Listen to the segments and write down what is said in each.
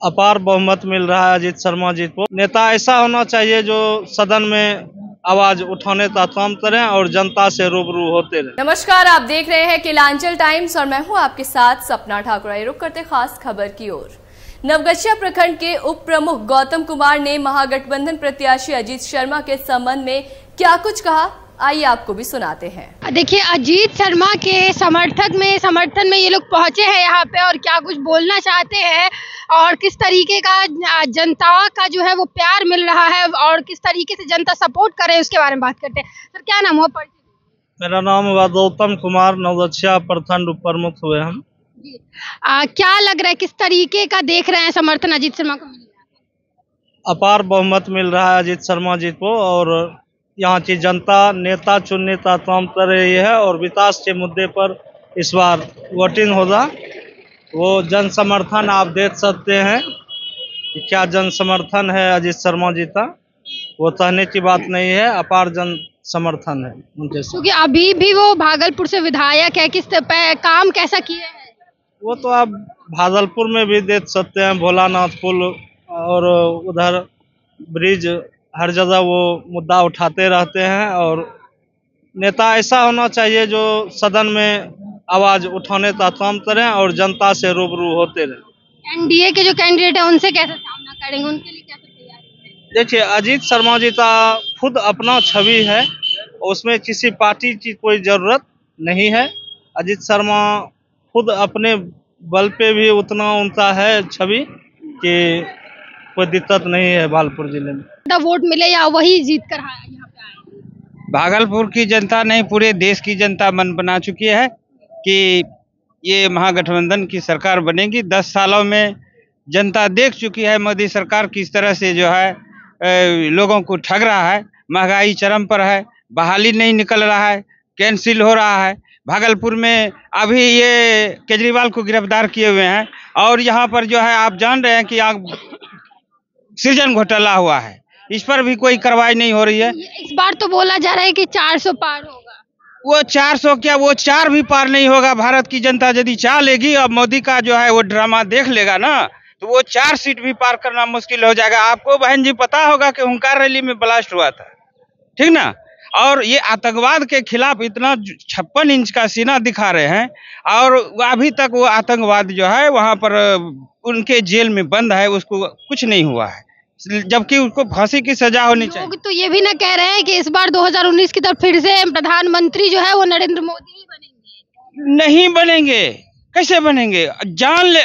अपार बहुमत मिल रहा है अजीत शर्मा जी को। नेता ऐसा होना चाहिए जो सदन में आवाज़ उठाने का काम करें और जनता से रूबरू होते रहे। नमस्कार, आप देख रहे हैं किलांचल टाइम्स और मैं हूँ आपके साथ सपना ठाकुर। रुक करते खास खबर की ओर। नवगछिया प्रखंड के उप प्रमुख गौतम कुमार ने महागठबंधन प्रत्याशी अजीत शर्मा के संबंध में क्या कुछ कहा? आइए आपको भी सुनाते हैं। देखिए अजीत शर्मा के समर्थक में समर्थन में ये लोग पहुँचे हैं यहाँ पे और क्या कुछ बोलना चाहते हैं और किस तरीके का जनता का जो है वो प्यार मिल रहा है और किस तरीके से जनता सपोर्ट करे उसके बारे में बात करते हैं। सर क्या नाम हुआ? मेरा नाम गौतम कुमार नवदछिया प्रखंड उप प्रमुख हुए हम। आ, क्या लग रहा है किस तरीके का देख रहे हैं समर्थन अजीत शर्मा को? अपार बहुमत मिल रहा है अजीत शर्मा जी को और यहाँ की जनता नेता चुनने का काम कर रही है और विकास के मुद्दे पर इस बार वोटिंग होगा। वो जन समर्थन आप देख सकते हैं कि क्या जन समर्थन है अजीत शर्मा जी का। वो कहने की बात नहीं है अपार जन समर्थन है उनके क्योंकि अभी भी वो भागलपुर से विधायक है किस काम कैसा किए हैं? वो तो आप भागलपुर में भी देख सकते हैं भोलानाथ पुल और उधर ब्रिज हर जगह वो मुद्दा उठाते रहते हैं और नेता ऐसा होना चाहिए जो सदन में आवाज़ उठाने का काम करें और जनता से रूबरू होते रहे। एनडीए के जो कैंडिडेट है उनसे कैसे सामना करेंगे? उनके लिए कैसे तैयारी देखिए अजीत शर्मा जी का खुद अपना छवि है उसमें किसी पार्टी की कोई ज़रूरत नहीं है। अजीत शर्मा खुद अपने बल पे भी उतना उनका है छवि कि कोई दिक्कत नहीं है भागलपुर ज़िले में। वोट मिले या वही जीत कर यहाँ पे भागलपुर की जनता नहीं पूरे देश की जनता मन बना चुकी है कि ये महागठबंधन की सरकार बनेगी। दस सालों में जनता देख चुकी है मोदी सरकार किस तरह से जो है लोगों को ठग रहा है महँगाई चरम पर है बहाली नहीं निकल रहा है कैंसिल हो रहा है। भागलपुर में अभी ये केजरीवाल को गिरफ़्तार किए हुए हैं और यहाँ पर जो है आप जान रहे हैं कि सृजन घोटाला हुआ है। इस पर भी कोई कार्रवाई नहीं हो रही है। इस बार तो बोला जा रहा है कि 400 पार होगा। वो 400 क्या? वो चार भी पार नहीं होगा। भारत की जनता यदि चाह लेगी अब मोदी का जो है वो ड्रामा देख लेगा ना तो वो चार सीट भी पार करना मुश्किल हो जाएगा। आपको बहन जी पता होगा कि हुंकार रैली में ब्लास्ट हुआ था। ठीक ना? और ये आतंकवाद के खिलाफ इतना छप्पन इंच का सीना दिखा रहे हैं और अभी तक वो आतंकवाद जो है वहाँ पर उनके जेल में बंद है उसको कुछ नहीं हुआ है। जबकि उसको फांसी की सजा होनी चाहिए। तो ये भी ना कह रहे हैं कि इस बार 2019 की तरफ़ फिर से प्रधानमंत्री जो है वो नरेंद्र मोदी ही बनेंगे। नहीं बनेंगे। कैसे बनेंगे? जान ले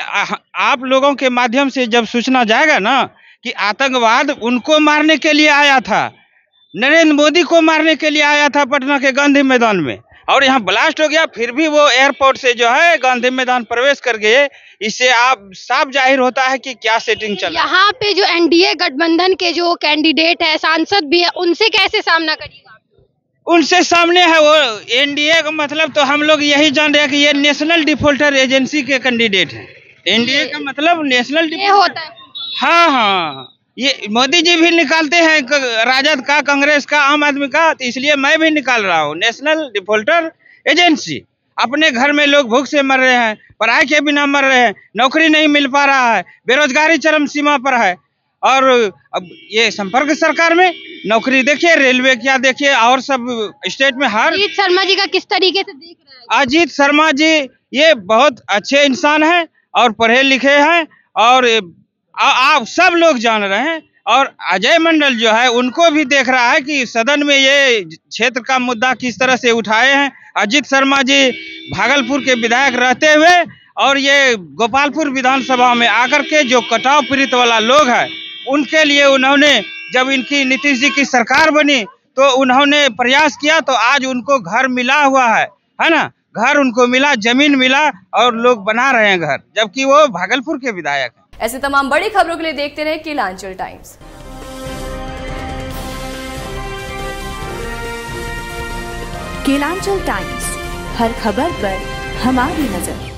आप लोगों के माध्यम से जब सूचना जाएगा ना कि आतंकवाद उनको मारने के लिए आया था नरेंद्र मोदी को मारने के लिए आया था पटना के गांधी मैदान में और यहाँ ब्लास्ट हो गया फिर भी वो एयरपोर्ट से जो है गांधी मैदान प्रवेश कर गए। इससे आप साफ़ ज़ाहिर होता है कि क्या सेटिंग चल रहा है। यहाँ पे जो एनडीए गठबंधन के जो कैंडिडेट है सांसद भी है उनसे कैसे सामना करिएगा उनसे सामने है वो एनडीए का मतलब तो हम लोग यही जान रहे हैं कि ये नेशनल डिफोल्टर एजेंसी के कैंडिडेट है। एनडीए का मतलब नेशनल होता है। हाँ हाँ। ये मोदी जी भी निकालते हैं राजद का कांग्रेस का आम आदमी का तो इसलिए मैं भी निकाल रहा हूँ नेशनल डिफोल्टर एजेंसी। अपने घर में लोग भूख से मर रहे हैं पढ़ाई के बिना मर रहे हैं नौकरी नहीं मिल पा रहा है बेरोजगारी चरम सीमा पर है। और अब ये संपर्क सरकार में नौकरी देखिए रेलवे क्या देखिए और सब स्टेट में हर अजीत शर्मा जी का किस तरीके से देख रहे हैं? अजीत शर्मा जी ये बहुत अच्छे इंसान हैं और पढ़े लिखे हैं और आप सब लोग जान रहे हैं और अजय मंडल जो है, उनको भी देख रहा है कि सदन में ये क्षेत्र का मुद्दा किस तरह से उठाए हैं। अजीत शर्मा जी भागलपुर के विधायक रहते हुए और ये गोपालपुर विधानसभा में आकर के जो कटाव पीड़ित वाला लोग है, उनके लिए उन्होंने जब इनकी नीतीश जी की सरकार बनी तो उन्होंने प्रयास किया तो आज उनको घर मिला हुआ है। है ना? घर उनको मिला, ज़मीन मिला और लोग बना रहे हैं घर, जबकि वो भागलपुर के विधायक है। ऐसे तमाम बड़ी खबरों के लिए देखते रहे किलांचल टाइम्स। केलांचल टाइम्स, हर खबर पर हमारी नज़र।